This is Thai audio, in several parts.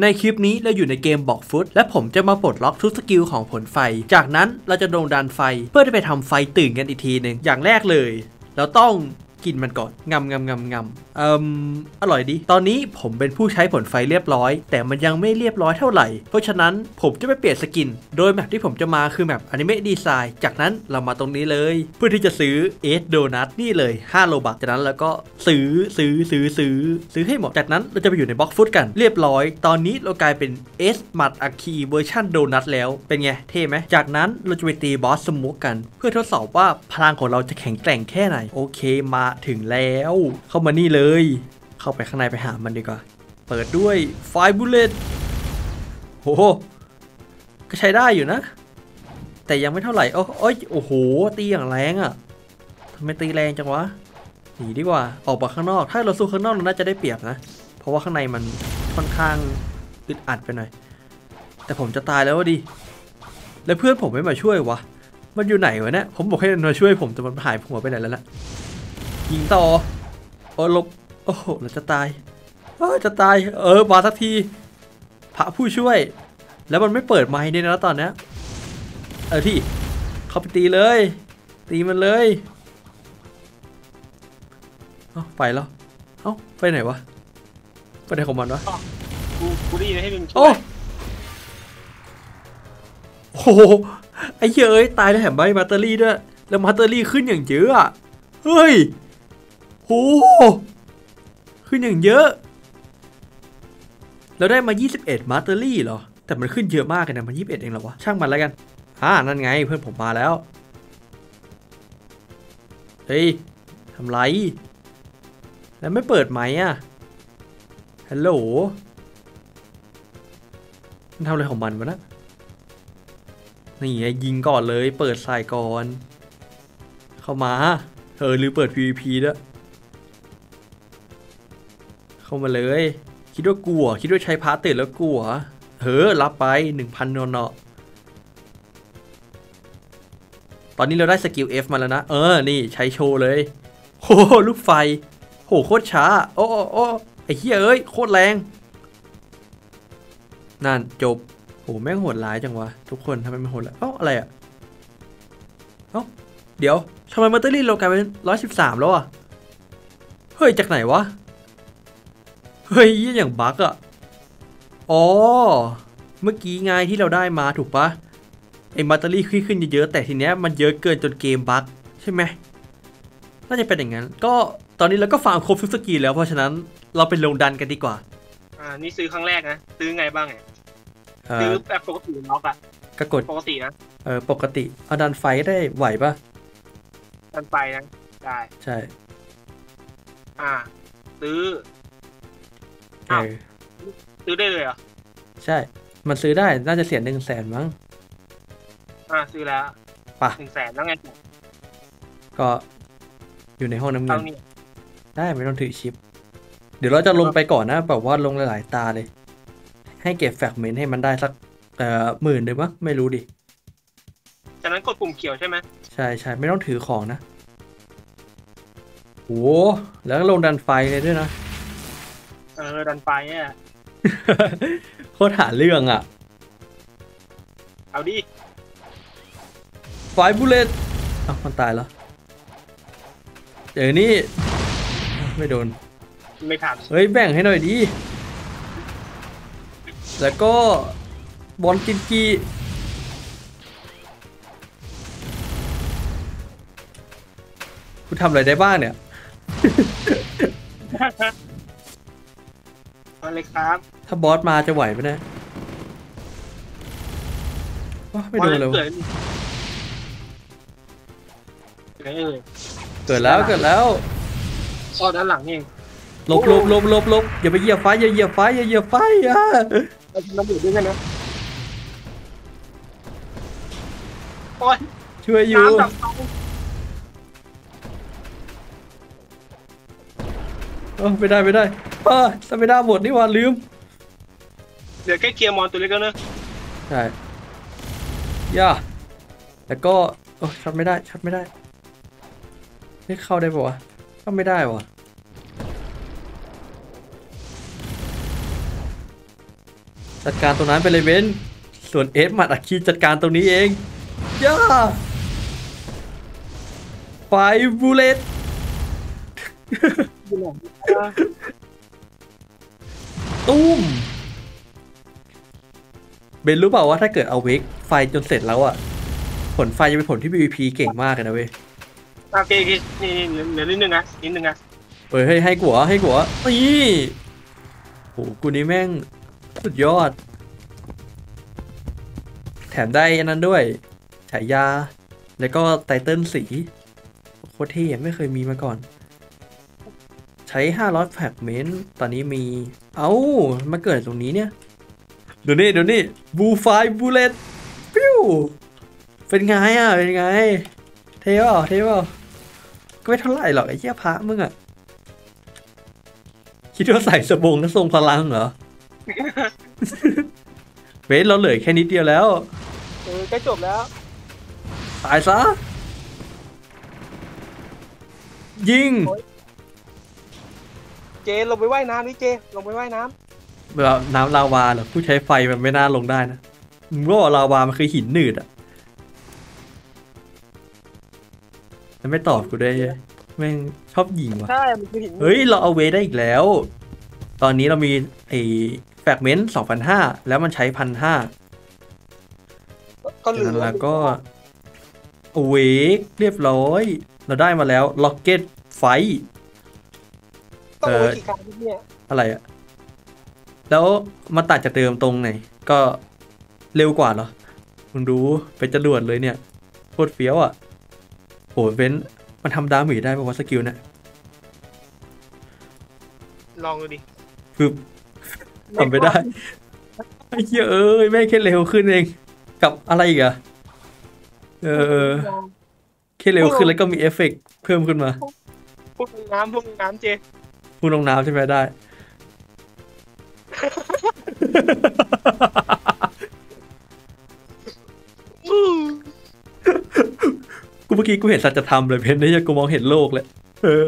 ในคลิปนี้เราอยู่ในเกม Blox Fruits และผมจะมาปลดล็อกทุกสกิลของผลไฟ จากนั้นเราจะลงดันไฟเพื่อจะไปทำไฟตื่นกันอีกทีหนึ่งอย่างแรกเลย เราต้อง กินมันก่อนงำงำงำงำเอ่มอร่อยดี ตอนนี้ผมเป็นผู้ใช้ผลไฟเรียบร้อย แต่มันยังไม่เรียบร้อยเท่าไหร่ เพราะฉะนั้นผมจะไปเปลี่ยน skin โดย map ที่ผมจะมาคือ map อนิเมะดีไซน์จากนั้นเรามาตรงนี้เลย เพื่อที่จะซื้อเอสโดนัทนี่เลย 5 Robux จากนั้นเราก็ซื้อซื้อซื้อซื้อซื้อให้หมดจากนั้นเราจะไปอยู่ใน Blox Fruits กันเรียบร้อย ตอนนี้เรากลายเป็นเอสหมัดอัคคีเวอร์ชันโดนัทแล้วเป็นไงเท่ไหมจากนั้นเราจะไปตีบอสสมุกกัน เพื่อทดสอบว่าพลังของเราจะแข็งแกร่งแค่ไหนโอเคมาถึงแล้ว เข้ามานี่เลย เข้าไปข้างในไปหามันดีกว่า เปิดด้วย Fire Bullet โหก็ใช้ได้อยู่นะ แต่ยังไม่เท่าไหร่โอ้อยโอ้โห ตีอย่างแรงอะ่ะทำไมตีแรงจังวะหนีดีกว่า ออกมาข้างนอก ถ้าเราสู้ข้างนอกเราน่าจะได้เปรียบนะ เพราะว่าข้างในมันค่อนข้างอึดอัดไปหน่อย แต่ผมจะตายแล้ววะดิ แล้วเพื่อนผมไม่มาช่วยวะ มันอยู่ไหนวะเนี่ย ผมบอกให้มันมาช่วยผมแต่มันหายหัวไปไหนแล้วล่ะ ยิงต่อโอ้ลบโอ้โหเราจะตายเออจะตาย เออมาสักทีพระผู้ช่วย แล้วมันไม่เปิดไมค์ด้วยนะตอนเนี้ยเออที่เข้าไปตีเลย ตีมันเลยเอ้าไปแล้วเอ้าไปไหนวะไปไหนของมันวะกูกูได้ยินให้มึงช่โอ้วยโอ้โหไอ้เหี้ยเอ้ยตายแล้วแถมใบมาตเตอรี่ด้วยแล้วมาตเตอรี่ขึ้นอย่างเยอะอะเฮ้ยโหขึ้นอย่างเยอะ เราได้มา 21 มาสเตอรี่เหรอ แต่มันขึ้นเยอะมากเลยนะมัน 21 เองเหรอวะ ช่างมันแล้วกัน อ่า นั่นไงเพื่อนผมมาแล้ว เฮ้ยทำไร แล้วไม่เปิดไหมอะฮัลโหล มันทำอะไรของมันวะนะ นี่ไงยิงก่อนเลย เปิดสายก่อน เข้ามาเออหรือเปิด PVP ด้วย เข้ามาเลย คิดว่ากลัว คิดว่าใช้พาตเตอร์แล้วกลัวเฮ้อรับไป 1,000นเนาะตอนนี้เราได้สกิล F มาแล้วนะ เออ นี่ใช้โชว์เลยโหลูกไฟ โหโคตรช้า โอ้โอ้โอ้ไอ้เหี้ยเอ้ย โคตรแรง นั่นจบโหแม่งโหดร้ายจังวะ ทุกคนทำไมมันโหดร้ายเอ้าอะไรอะเอ้าเดี๋ยวทำไม mastery เรากลายเป็นร้อยสิบสามแล้วอะเฮ้ย จากไหนวะ เฮ้ยยี่อย่างบั๊กอะอ๋อ เมื่อกี้ไงที่เราได้มาถูกปะไอ้ mastery ขึ้นขึ้นเยอะๆแต่ทีเนี้ยมันเยอะเกินจนเกมบั๊กใช่ไหมน่าจะเป็นอย่างนั้น ก็ตอนนี้เราก็ฟาร์มครบทุกสกิลแล้วเพราะฉะนั้นเราไปลงดันกันดีกว่า อ่า นี่ซื้อครั้งแรกนะ ซื้อไงบ้างเนี่ยเอซื้ออแบบปกติล็อกอะก็กดปกตินะ เออ ปกติเอาดันไฟได้ไหวปะกันไปนะ ได้ ใช่ อ่า ซื้อ เออ้าวอซื้อได้เลยเหรอ ใช่ มันซื้อได้ น่าจะเสียหนึ่งแสนมั้ง อ่าซื้อแล้วปะหนึ่งแสนแล้วไงก็อยู่ในห้องน้ำเงิเท่านนี้ได้ไม่ต้องถือชิป เดี๋ยวเราจะลงไปก่อนนะแบบว่าลงหลายๆตาเลย ให้เก็บแฟกเมนต์ให้มันได้สักเอ่อหมื่นเลยมั้งไม่รู้ดิ จากนั้นกดปุ่มเขียวใช่ไหมใช่ใช่ไม่ต้องถือของนะโอ้แล้วก็ลงดันไฟเลยด้วยนะเออดันไปเนี่ยโคตรหาเรื่องอะ เอาดิไฟบุลเลตอ้าวมันตายแล้วเดี๋ยวนี้ไม่โดน ไม่ทันเฮ้ยแบ่งให้หน่อยดิ แล้วก็บอลกินกีคุณทำอะไรได้บ้างเนี่ย มาเลยครับถ้าบอสมาจะไหวไหมเนี่ยว้าไม่โดนเลยวะเกิดเกิดเลยเกิดแล้วเกิดแล้วอ๋อด้านหลังนี่เองหลบหลบหลบหลบหลบอย่าไปเหยียบไฟอย่าเหยียบไฟอย่าเหยียบไฟอะเอาระเบิดด้วยกันนะโอ้ยช่วยอยู่น้ำดับไฟเออไม่ได้ไม่ได้ เออสไม่ได้หมดนี่หว่าลืม เดี๋ยวแค่เคลียร์มอนตัวเล็กแล้วเนอะใช่ย่าแล้วก็โอ้ช็อตไม่ได้ช็อตไม่ได้นี่เข้าได้ปะวะเข้าไม่ได้วะจัดการตรงนั้นไปเลยเบนส่วนเอฟหมัดอัคคีจัดการตรงนี้เองย่าไฟบูเลตอยู่ไหนอะ ตุ้มเบนรู้เปล่าว่าถ้าเกิดเอาเวกไฟจนเสร็จแล้วอะผลไฟจะเป็นผลที่ PVP เก่งมากเลยนะเว้ยโอเคโอเคนี่นี่เหลือนิดนึงนะนิดนึงนะเฮ้ยให้ให้กัวให้กัวนี่โหกูนี่แม่งสุดยอด แถมได้อันนั้นด้วยฉายา แล้วก็ไตเติ้ลสีโคตรเท่อะไม่เคยมีมาก่อน ใช้ 500แฟกเมนต์ตอนนี้มี เอ้ามาเกิดตรงนี้เนี่ยดูนี่ดูนี่บูไฟบูเลตปิ้วเป็นไงอะเป็นไง เท่เปล่าเท่เปล่าก็ไม่เท่าไหร่หรอกไอ้เหี้ยพระมึงอะคิดว่าใส่สบงแล้วทรงพลังเหรอเวทเราเหลือแค่นิดเดียวแล้วเออใกล้จบแล้ว ตายซะ ยิง เจลงไปว่ายน้ำนี่เจลงไปว่ายน้แบบน้ำลาวาเหรอผู้ใช้ไฟมันไม่น่าลงได้นะมึงรู้ว่าลาวามันคือหินหนืดอะแล้วไม่ตอบกูได้วยแม่งชอบยิงำว่ะใช่มันคือหินเฮ้ยเราเอาเวทได้อีกแล้ว ตอนนี้เรามีไอ้แฟกเมนต์สองพันห้าแล้วมันใช้พันห้าก็เหลือแล้วก็wake เรียบร้อย เราได้มาแล้ว rocket ไฟ ต้องเอโอ้อกี่ครั้งเนี่ยอะไรอะแล้วมาตัดจากเดิมตรงไหน ก็เร็วกว่าเหรอมึงดูเป็นจรวดเลยเนี่ยโคตรเฟี้ยวอะโหเว้นมันทำ damage ได้ป่าวะสกิลเนี่ยลองดูดิคือทำไม่ได้ไอ้เหี้ยเอ้ยแม่งแค่เร็วขึ้นเอง กับอะไรอีกอะเออแค่เร็วขึ้นแล้วก็มีเอฟเฟกต์เพิ่มขึ้นมาพุ่งน้ำพุ่งน้ำเจ พุ่งลงน้ำใช่ไหมได้ กูเมื่อกี้กูเห็นสัจธรรมเลยเพนนี่กูมองเห็นโลกเลยเออ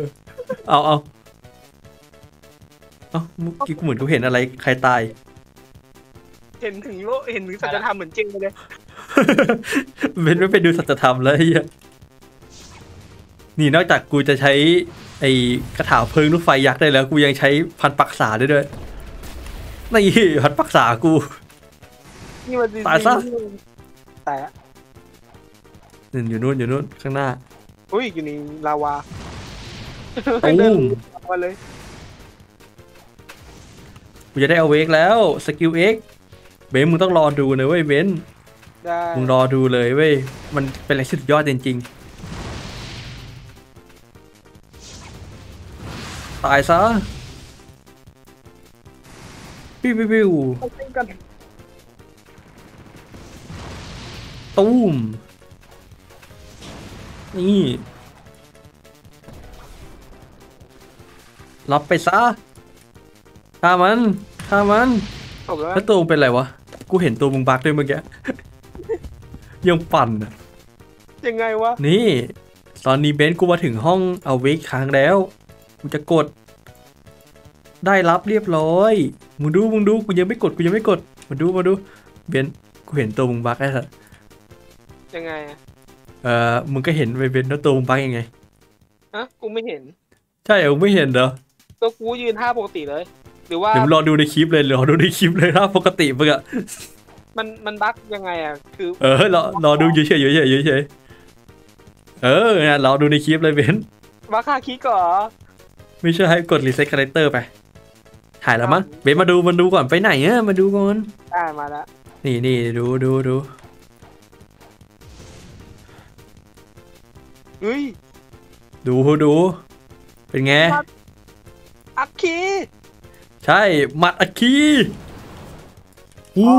เอาเอาเอาเมื่อกี้กูเหมือนกูเห็นอะไร ใครตาย เห็นถึงโลกเห็นถึงสัจธรรมเหมือนเจเลยเบนไม่ไปดูสัจธรรมแล้วไอ้เหี้ยนี่นอกจากกูจะใช้ ไอ้กระถาเพลิงลูกไฟยักษ์ได้แล้ว กูยังใช้พันปักษาได้ด้วยนี่พันปักษากูนี่มันตายซะตายละนี่อยู่นู่นอยู่นู่นข้างหน้า อุ้ยอยู่ในลาวาตุ้มลาวาเลยกูจะได้ awake แล้ว skill X เบนมึงต้องรอดูนะเว้ยเบนได้มึงรอดูเลยเว้ยมันเป็นอะไรที่สุดยอดจริงๆ ตายซะปิ้วปิ้วปิ้วเอาเต้นกันตุ้มนี่รับไปซะฆ่ามันฆ่ามันจบแล้วแล้วตัวมึงเป็นไรวะ กูเห็นตัวมึง bug ด้วยเมื่อกี้ยังปั่นอะยังไงวะ นี่ ตอนนี้เบนซ์กูมาถึงห้อง awake ค้างแล้ว กูจะกด ได้รับเรียบร้อยมึงดูมึงดูกูยังไม่กดกูยังไม่กดมาดูมาดูเบนซ์กูเห็นตัวมึง bug ไอ้สัสยังไงอะเอ่อมึงก็เห็นไปเบนซ์ว่าตัวมึง bug ยังไงฮะกูไม่เห็น ใช่เหรอมึงไม่เห็นเหรอตัวกูยืนท่าปกติเลย หรือว่าเดี๋ยวมึงรอดูในคลิปเลยรอดูในคลิปเลยนะปกติมึงอะมันมัน bug ยังไงอะคือ เออรอรอดูเฉยๆเฉยๆเฉยๆเออเนี่ยรอดูในคลิปเลยเบนซ์ bug คาคิก่อ ไม่ใช่ให้กด reset character ไป ถ่ายแล้วมั้งเบนซ์มาดูมาดูก่อนไปไหนอะมาดูก่อนได้มาแล้วนี่นี่ดูดูดูเฮ้ยดูดู เป็นไงอัคคีใช่หมัดอัคคีโอ้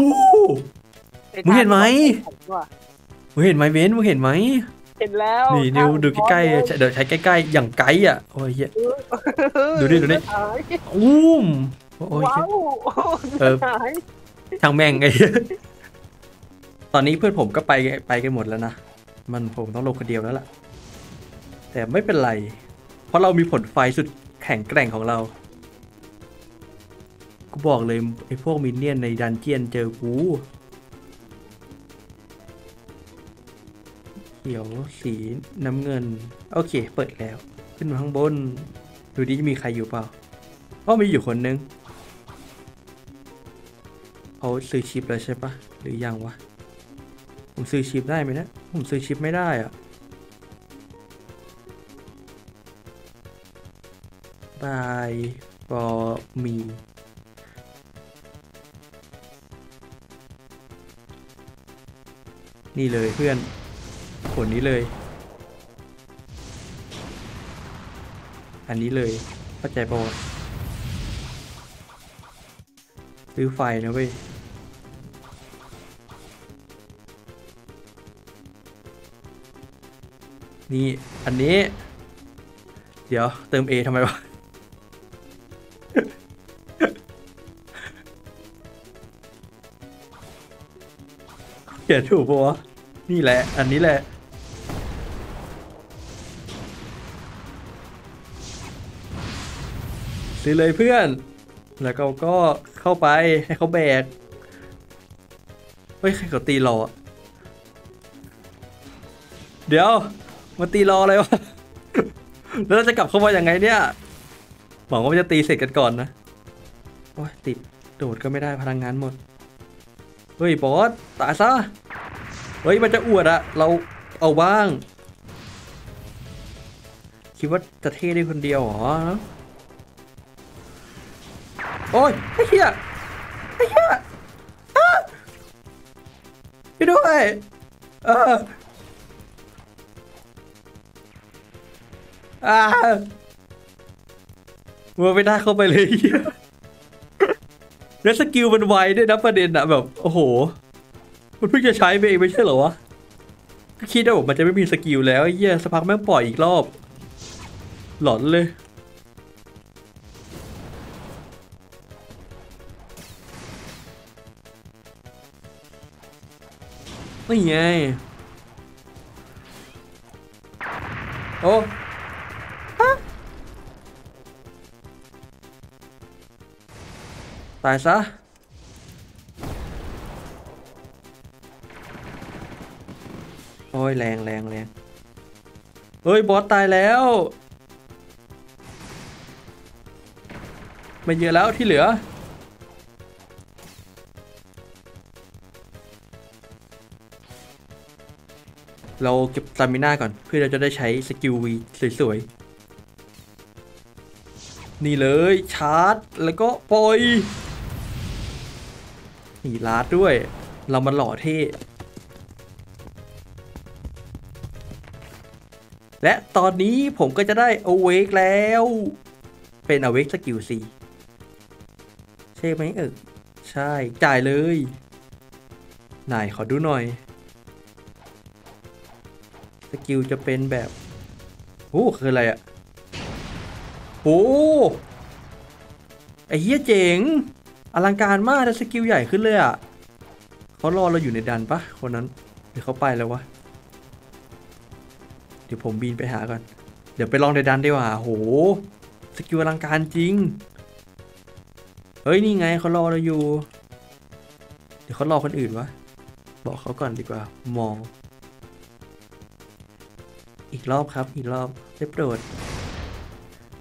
มึงเห็นไหมว่ะมึงเห็นไหมเบนซ์มึงเห็นไหม เห็นแล้วนี่นิวดูใกล้ๆเดี๋ยวใช้ใกล้ๆอย่างไกลอะโอ้ยเหี้ยดูดิดูดิหายอุ้มโอ้ยว้าเหี้ยวเออหายช่างแม่งไงตอนนี้เพื่อนผมก็ไปไปกันหมดแล้วนะมันผมต้องลงคนเดียวแล้วล่ะ แต่ไม่เป็นไร เพราะเรามีผลไฟสุดแข็งแกร่งของเรากกูบอกเลยไอ้พวกมินเนี่ยนในดันเจียนเจอกู ขียว สีน้ำเงิน โอเค เปิดแล้ว ขึ้นมาข้างบน ดูดิจะมีใครอยู่เปล่าอ๋อมีอยู่คนนึงเขาซื้อชิปแล้วใช่ปะหรือยังวะ ผมซื้อชิปได้ไหมนะ ผมซื้อชิปไม่ได้อะบายบอมีนี่เลยเพื่อน ผลนี้เลย อันนี้เลยเข้าใจปะวะซื้อไฟนะเว้ยนี่อันนี้ เดี๋ยวเติม A ทำไมวะเขียนถูกปะวะนี่แหละ อันนี้แหละ ซื้อเลยเพื่อน แล้วก็ก็เข้าไปให้เขาแบก เฮ้ยใครเขาตีรออะเดี๋ยว มาตีรออะไรวะ แล้วเราจะกลับเข้ามาอย่างไงเนี่ย หวังว่าจะตีเสร็จกันก่อนนะ โอ้ยติดโดดก็ไม่ได้พลังงานหมด เฮ้ยบอสตายซะ เฮ้ยมันจะอวดอะเราเอาบ้าง คิดว่าจะเท่ได้คนเดียวเหรอ โอ้ยไอ้เหี้ยไอ้เหี้ยช่วยด้วยเอออ่ามัวไม่ได้เข้าไปเลยเหี้ยแล้วสกิลมันไวด้วยนะประเด็นอะแบบ โอ้โห มันเพิ่งจะใช้ไปเองไม่ใช่เหรอวะ ก็คิดว่ามันจะไม่มีสกิลแล้วไอ้เหี้ยสักพักแม่งปล่อยอีกรอบ หลอนเลย นี่ไง โอ้ตายซะ โอ้ย แรงแรงแรงเฮ้ย บอสตายแล้ว ไม่เยอะแล้วที่เหลือ เราเก็บ stamina ก่อนเพื่อเราจะได้ใช้ skill V สวยๆ นี่เลยชาร์จ แล้วก็ปล่อย นี่ลาดด้วย เรามาหล่อเท่ และตอนนี้ผมก็จะได้ awake แล้ว เป็น awake สกิล C ใช่ไหมเออใช่จ่ายเลยไหนขอดูหน่อย กิลจะเป็นแบบโอ้คืออะไรอะโอ้ไอเหี้ยเจ๋ง อลังการมากแต่ skill ใหญ่ขึ้นเลยอะเขารอเราอยู่ในดันปะคนนั้นหรือเขาไปแล้ววะ เดี๋ยวผมบินไปหาก่อน เดี๋ยวไปลองในดันดีกว่าโห skill อลังการจริง เฮ้ย นี่ไงเขารอเราอยู่ เดี๋ยวเขารอคนอื่นวะ บอกเขาก่อนดีกว่ามอง อีกรอบครับอีกรอบได้โปรด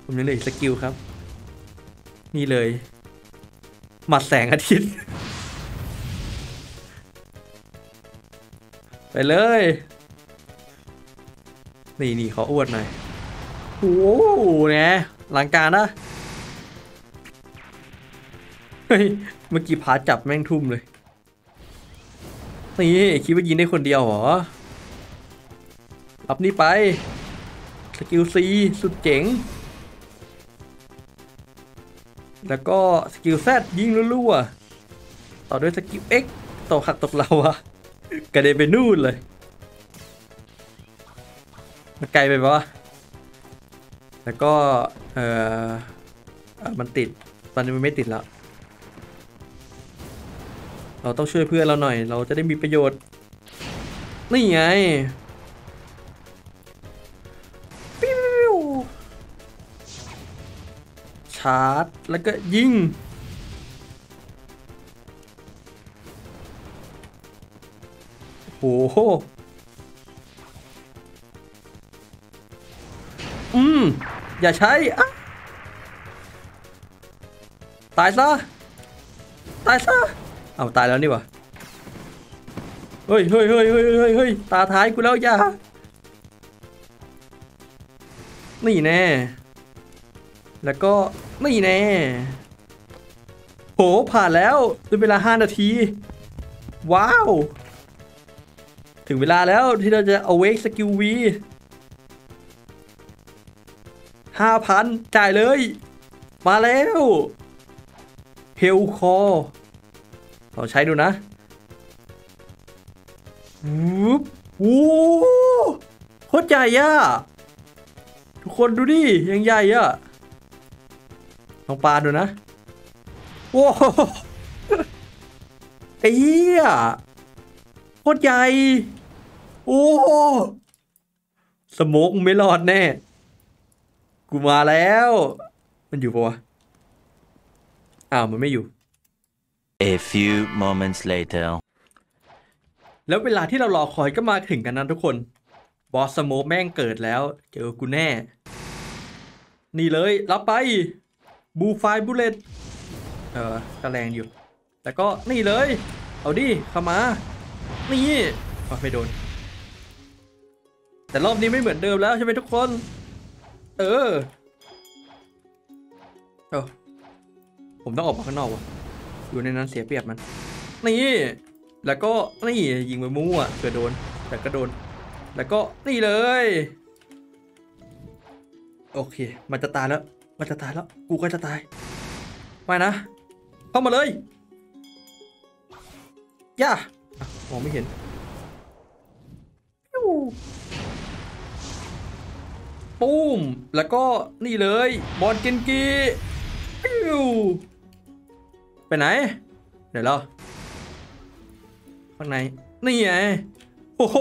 ผมยังเหลืออีกสกิลครับ นี่เลย หมัดแสงอาทิตย์ ไปเลย นี่นี่ขออวดหน่อยโอ้โหเนี่ยหลังการนะเฮ้ยเมื่อกี้พาจับแม่งทุ่มเลยนี่คิดว่ายิงได้คนเดียวเหรอ รับนี่ไป skill C สุดเจ๋ง แล้วก็ skill Z ยิงรั่วๆ ต่อด้วยสกิล X ตกหักตกเราอะกระเด็นไปนู่นเลย มันไกลไปปะแล้วก็ เออเอ่อมันติด ตอนนี้มันไม่ติดแล้ว เราต้องช่วยเพื่อนเราหน่อย เราจะได้มีประโยชน์ นี่ไงาร์จ แล้วก็ยิง โอ้โห อืม อย่าใช้อะตายซะ ตายซะ เอาตายแล้วนี่วะเฮ้ยเฮ้ยเฮ้ยเฮ้ยเฮ้ยตาท้ายกูแล้วอย่านี่แน่ แล้วก็นี่แน่ โห ผ่านแล้วเป็นเวลา 5 นาที ว้าว ถึงเวลาแล้วที่เราจะ awake skill V ห้าพันจ่ายเลย มาแล้วเฮลคอลองใช้ดูนะวูบวูโคตรใหญ่อะทุกคนดูดิยังใหญ่อะ ลองปาดูนะโว้ไอ้เหี้ยโคตรใหญ่ โอ้Smoke มึงไม่รอดแน่ กูมาแล้ว มันอยู่ปะวะ อ้าว มันไม่อยู่ A few moments later. แล้วเวลาที่เรารอคอยก็มาถึงกันนะทุกคน บอส Smoke แม่งเกิดแล้ว เจอกูแน่ นี่เลย รับไป บู fire bullet เออก็แรงอยู่ แต่ก็นี่เลย เอาดิเข้ามา นี่ไม่โดน แต่รอบนี้ไม่เหมือนเดิมแล้วใช่ไหมทุกคน เออเออผมต้องออกมาข้างนอกว่ะอยู่ในนั้นเสียเปรียบมัน นี่ แล้วก็นี่ยิงไปมั่วเผื่อโดน แต่ก็โดน แล้วก็นี่เลย โอเค มันจะตายแล้ว มันจะตายแล้ว กูก็จะตายไม่นะ เข้ามาเลยย่ามองไม่เห็นปุ้ม แล้วก็นี่เลย บอลเกนกีปิ้วไปไหน เดี๋ยวรอข้างใน นี่ไง โอ้โห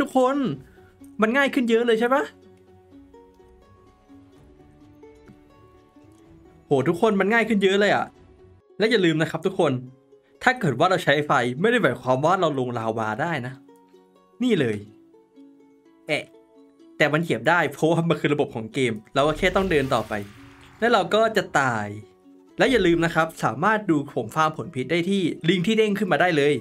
ทุกคน มันง่ายขึ้นเยอะเลยใช่ปะ โหทุกคนมันง่ายขึ้นเยอะเลยอะและอย่าลืมนะครับทุกคน ถ้าเกิดว่าเราใช้ไฟไม่ได้หมายความว่าเราลงลาวาได้นะ นี่เลยแอะแต่มันเหยียบได้เพราะว่ามันคือระบบของเกม เราก็แค่ต้องเดินต่อไป แล้วเราก็จะตาย และอย่าลืมนะครับ สามารถดูผมฟาร์มผลพิษได้ที่ลิงก์ที่เด้งขึ้นมาได้เลย